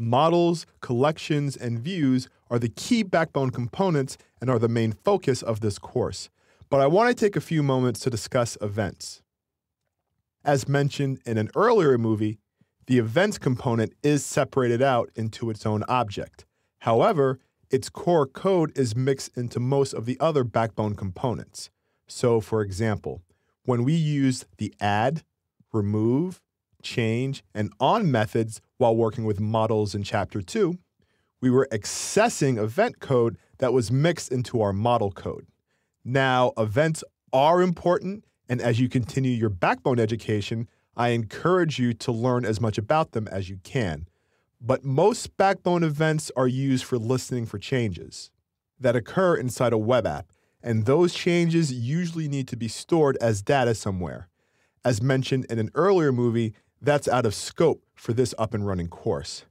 Models, collections, and views are the key backbone components and are the main focus of this course. But I want to take a few moments to discuss events. As mentioned in an earlier movie, the events component is separated out into its own object. However, its core code is mixed into most of the other backbone components. So, for example, when we use the add, remove, change, and on methods while working with models in Chapter 2, we were accessing event code that was mixed into our model code. Now, events are important, and as you continue your backbone education, I encourage you to learn as much about them as you can. But most backbone events are used for listening for changes that occur inside a web app, and those changes usually need to be stored as data somewhere. As mentioned in an earlier movie, that's out of scope for this up and running course.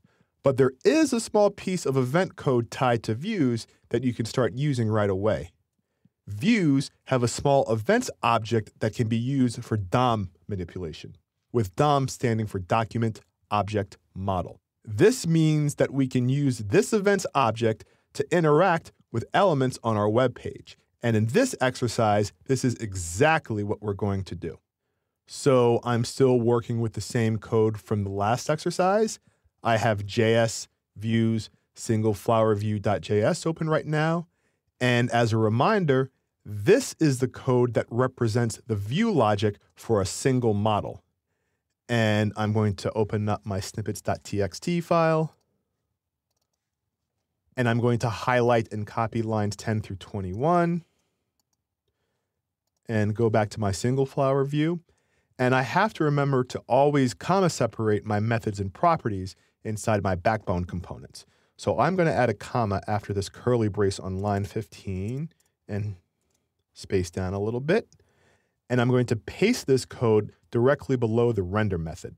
But there is a small piece of event code tied to views that you can start using right away. Views have a small events object that can be used for DOM manipulation, with DOM standing for Document Object Model. This means that we can use this events object to interact with elements on our web page. And in this exercise, this is exactly what we're going to do. So I'm still working with the same code from the last exercise. I have JS views single flower view.js open right now. And as a reminder, this is the code that represents the view logic for a single model. And I'm going to open up my snippets.txt file. And I'm going to highlight and copy lines 10 through 21 and go back to my single flower view. And I have to remember to always comma separate my methods and properties inside my backbone components. So I'm going to add a comma after this curly brace on line 15 and space down a little bit. And I'm going to paste this code directly below the render method.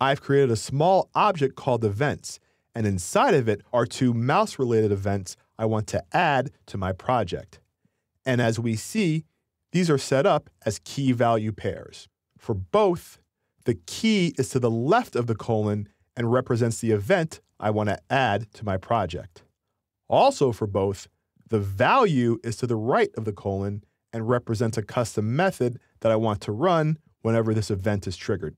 I've created a small object called events, and inside of it are two mouse related events I want to add to my project. And as we see, these are set up as key value pairs. For both, the key is to the left of the colon and represents the event I want to add to my project. Also, for both, the value is to the right of the colon and represents a custom method that I want to run whenever this event is triggered.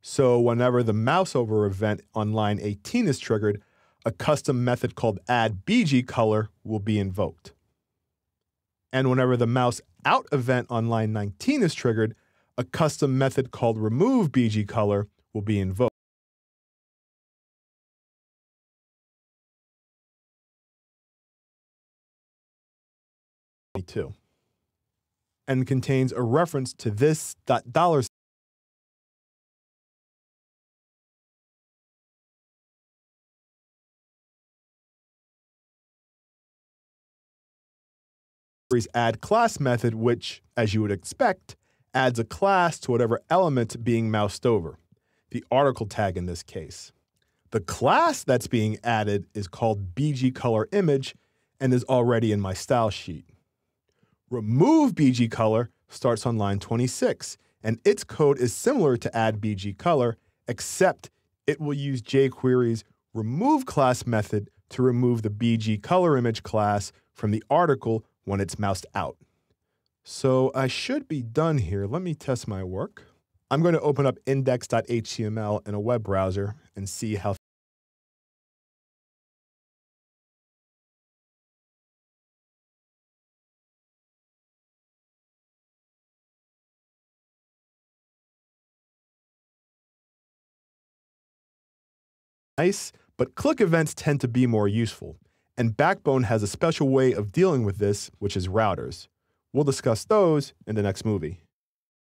So, whenever the mouse over event on line 18 is triggered, a custom method called addBGColor will be invoked. And whenever the mouse out event on line 19 is triggered, a custom method called remove BG color will be invoked. and contains a reference to this dollar add class method, which, as you would expect, adds a class to whatever element being moused over, the article tag in this case. The class that's being added is called BG color image and is already in my style sheet. Remove BG color starts on line 26, and its code is similar to add BG color, except it will use jQuery's remove class method to remove the BG color image class from the article when it's moused out. So I should be done here. Let me test my work. I'm going to open up index.html in a web browser and see how nice, but click events tend to be more useful. And Backbone has a special way of dealing with this, which is routers. We'll discuss those in the next movie.